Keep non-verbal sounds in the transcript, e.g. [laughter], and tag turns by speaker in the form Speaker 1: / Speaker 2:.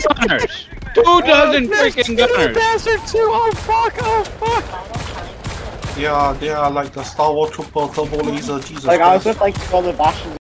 Speaker 1: gunners! [laughs] Two dozen oh, freaking gunners!
Speaker 2: Bastard too! Oh fuck! Oh fuck!
Speaker 3: Yeah, they are like the Star Wars Trooper double. Laser. Jesus
Speaker 4: Like I was with like all the bastions